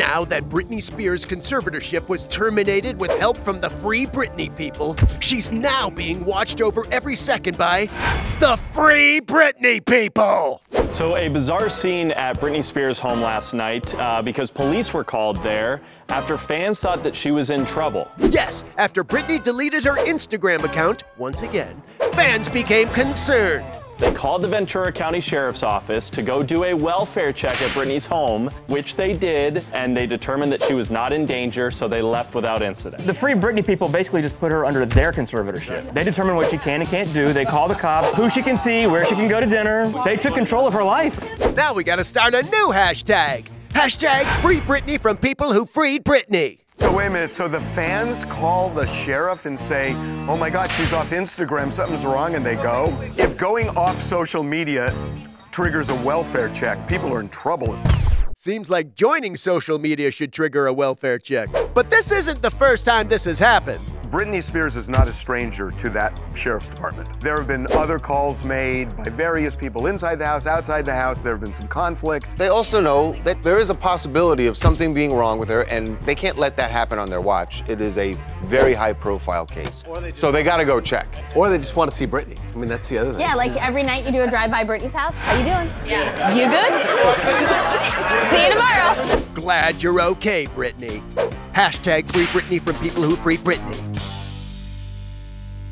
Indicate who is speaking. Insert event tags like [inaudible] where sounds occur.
Speaker 1: Now that Britney Spears' conservatorship was terminated with help from the Free Britney people, she's now being watched over every second by the Free Britney people.
Speaker 2: So, a bizarre scene at Britney Spears' home last night uh, because police were called there after fans thought that she was in trouble.
Speaker 1: Yes, after Britney deleted her Instagram account once again, fans became concerned.
Speaker 2: They called the Ventura County Sheriff's Office to go do a welfare check at Britney's home, which they did, and they determined that she was not in danger, so they left without incident.
Speaker 3: The Free Britney people basically just put her under their conservatorship. They determine what she can and can't do. They call the cops, who she can see, where she can go to dinner. They took control of her life.
Speaker 1: Now we gotta start a new hashtag. Hashtag Free Britney from people who freed Britney.
Speaker 4: So wait a minute, so the fans call the sheriff and say, oh my God, she's off Instagram, something's wrong, and they go? If going off social media triggers a welfare check, people are in trouble.
Speaker 1: Seems like joining social media should trigger a welfare check. But this isn't the first time this has happened.
Speaker 4: Britney Spears is not a stranger to that sheriff's department. There have been other calls made by various people inside the house, outside the house. There have been some conflicts.
Speaker 5: They also know that there is a possibility of something being wrong with her, and they can't let that happen on their watch. It is a very high profile case. They so they got to go check.
Speaker 6: Or they just want to see Britney. I mean, that's the other thing.
Speaker 7: Yeah, like every night you do a drive by Britney's house. How you doing? Yeah. You good? [laughs] see you tomorrow.
Speaker 1: Glad you're okay, Britney. Hashtag free Britney from people who free Britney.